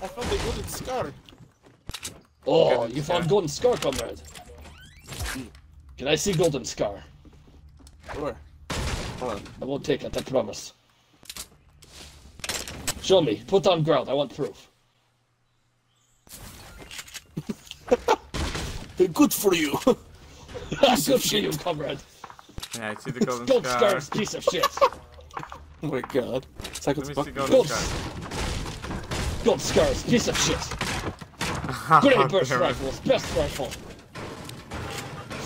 I found the golden scar. Oh, Golden you found Scar. Golden Scar, comrade. Can I see Golden Scar? Sure. Hold on. I won't take it, I promise. Show me. Put on ground. I want proof. Good for you. Good for you, comrade. Yeah, I see the golden Gold scar. Scar's piece of shit. oh my god. It's like Let it's me see golden Gold, scar. Gold Scar's piece of shit. Great burst rifles. Best rifle.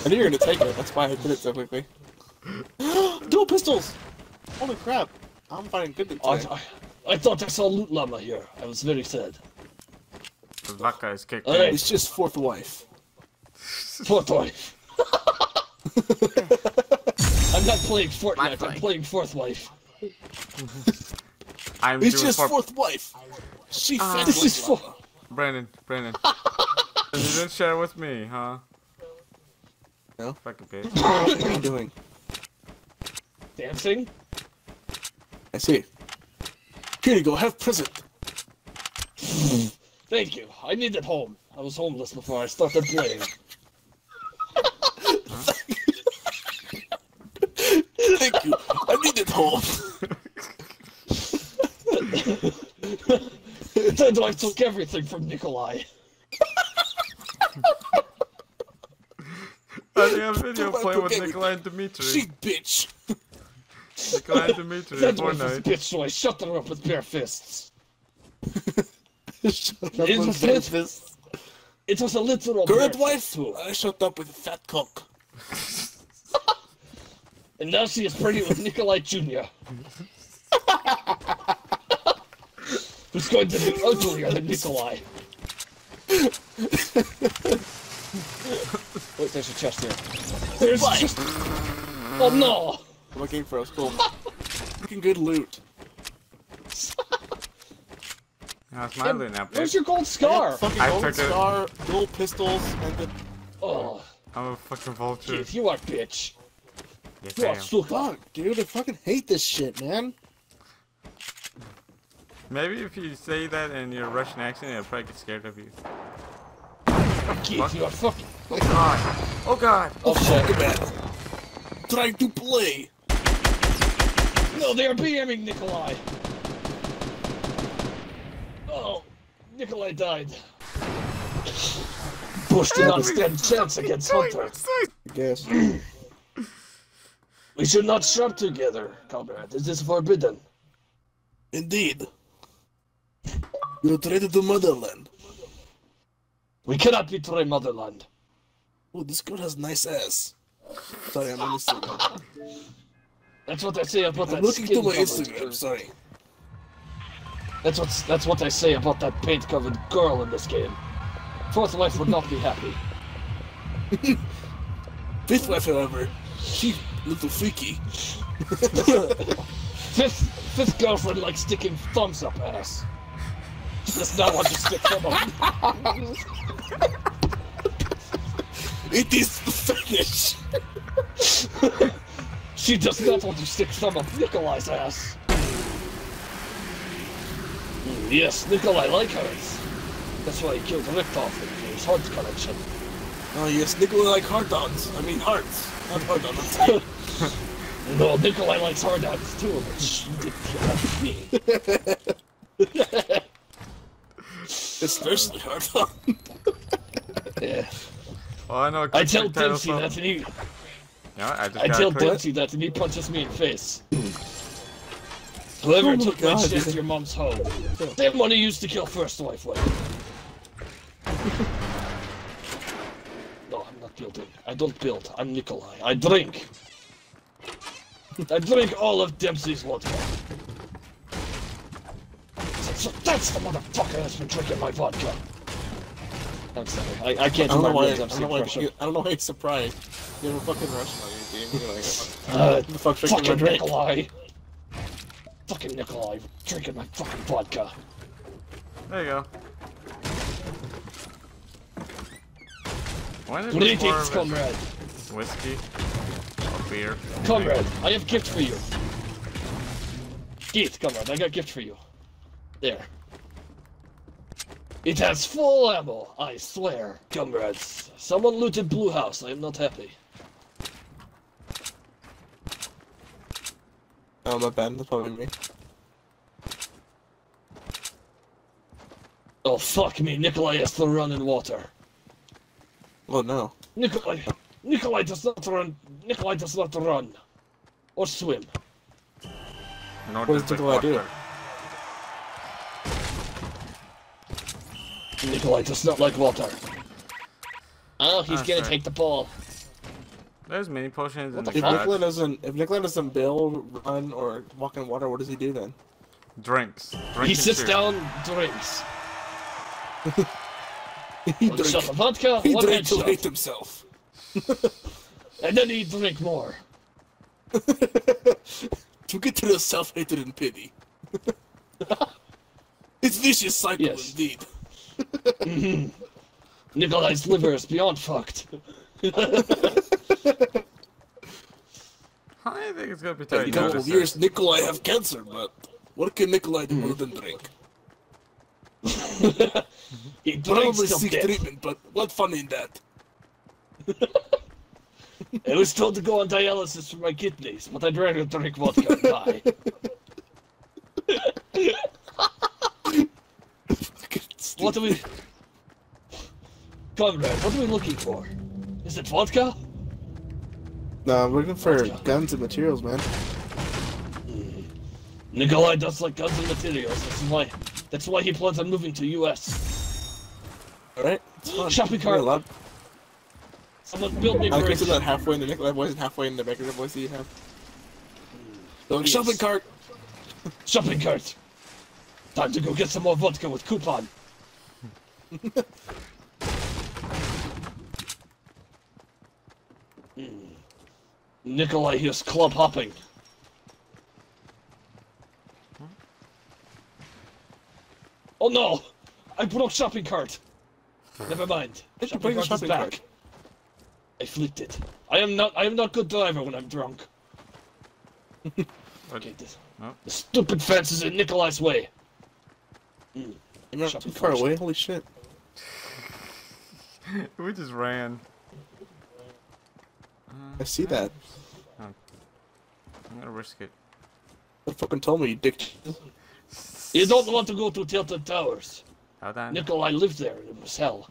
I knew you were gonna take it. That's why I did it so quickly. Dual pistols. Holy crap! I'm finding good I, today. I, I thought I saw Loot Llama here. I was very sad. The Vaka is kicked Alright. It's just fourth wife. Fourth wife. I'm not playing Fortnite, I'm playing Fourth Wife. I'm It's doing just for fourth wife. She ah. fed This is for... Brandon. Brandon. you didn't share with me, huh? No. Fucking bitch. What are you doing? Dancing? I see. Here you go. Have present. Thank you. I need it home. I was homeless before I started playing. Thank you. I need it home. then I took everything from Nikolai. I have a video Don't playing with Nikolai and Dimitri. She bitch. Nikolai and Dimitri That Fortnite. bitch, so I shut her up with bare fists. Shut up It with was that lit- fist. It was a literal Current bare wife. I shut up with a fat cock. And now she is pregnant with Nikolai Jr. Who's going to be uglier than Nikolai. Wait, there's a chest here. There's What? just... Oh no! I'm looking for a skull. Looking good loot. How's my loot now, Where's your gold scar? Fucking I golden took it. scar, dual pistols, and the Oh, I'm a fucking vulture. Keith, you are bitch. Yes, You I are am. suka. fuck, dude. I fucking hate this shit, man. Maybe if you say that in your Russian accent, I'll probably get scared of you. Keith, you are fucking... Oh god! Oh god! Oh shit. Fuck man. Trying to play. No, they are BMing Nikolai. Oh, Nikolai died. Bush did not stand chance against Hunter. I guess. We should not shop together, comrade. This is forbidden. Indeed. You traded to motherland. We cannot betray motherland. Oh, this girl has nice ass. Sorry, I'm on Instagram. That's what I say about I'm that looking skin to my Instagram. Sorry. That's what that's what I say about that paint covered girl in this game. Fourth wife would not be happy. Fifth wife, however, she little freaky. Fifth fifth girlfriend likes sticking thumbs up ass. She does not want to stick thumb up. It is the finish. She does not want to stick thumb up Nikolai's ass. Mm, Yes, Nikolai like hers. That's why he killed Richthoff in his heart collection. Oh yes, Nikolai like hard dogs. I mean hearts, not hard dogs. No, Nikolai likes hard outs too, but she did kill me. Especially hard dogs. Yeah. Oh, I know. a I quick tell Dempsey song. that and he Yeah, I just I tell Dempsey that and he punches me in the face. Whoever Oh my took my God. shit to your mom's home. Same one he used to kill first wife with. No, I'm not building. I don't build. I'm Nikolai. I drink. I drink all of Dempsey's vodka. So that's the motherfucker that's been drinking my vodka. I'm sorry. I, I can't I do don't my know why. real I Dempsey don't know why. impression. I don't know why you're surprised. You have a fucking Russian on your team. You're like, Uh, what the fuck's drinking my fucking drink? Nikolai. Fucking Nikolai drinking my fucking vodka. There you go. Why did Greetings, comrade. Whiskey or beer? Comrade, I have gift for you. Keith, comrade, I got gift for you. There. It has full ammo, I swear. Comrades, someone looted Blue House. I am not happy. Oh, my bad. That's probably me. Oh, fuck me. Nikolai has to run in water. Oh no. Nikolai, Nikolai does not run. Nikolai does not run. Or swim. Nor What does does the Nikolai do? Nikolai does not like water. Oh, he's Ah, gonna sorry. take the ball. There's many potions in What the If fuck? Nikolai doesn't, if Nikolai doesn't build, run, or walk in water, what does he do then? Drinks. Drink He sits cheer. down, drinks. he One shot of vodka, He one drank to hate himself. And then he drink more. to get to the self-hatred and pity. it's vicious cycle Yes. indeed. Nikolai's liver is beyond fucked. How do you think it's gonna be In tight? a couple of years, Nikolai have cancer, but what can Nikolai do other than drink? He drinks Probably till seek death. treatment, but what fun in that? I was told to go on dialysis for my kidneys, but I'd rather drink vodka and die. What are we... Comrade, what are we looking for? Is it vodka? No, I'm looking for Vodka. guns and materials, man. Hmm. Nikolai does like guns and materials. That's why. That's why he plans on moving to U.S. All right. Shopping cart. allowed- Someone built me a I bridge. consider that halfway in the Nikolai voice and halfway in the regular voice that you have. Hmm. So, Yes. shopping cart. Shopping cart. Time to go get some more vodka with coupon. Hmm. Nikolai here's club hopping. Oh no! I broke shopping cart. Never mind. Did you Shopping break the cart is shopping back. cart? I flipped it. I am not. I am not good driver when I'm drunk. Okay, this. Oh. The stupid fence is in Nikolai's way. You're not Shopping too far cart. away. Holy shit! We just ran. I see that. I'm gonna risk it. What fucking told me, you dick? You don't want to go to Tilted Towers. How then? Nikolai lived there and it was hell.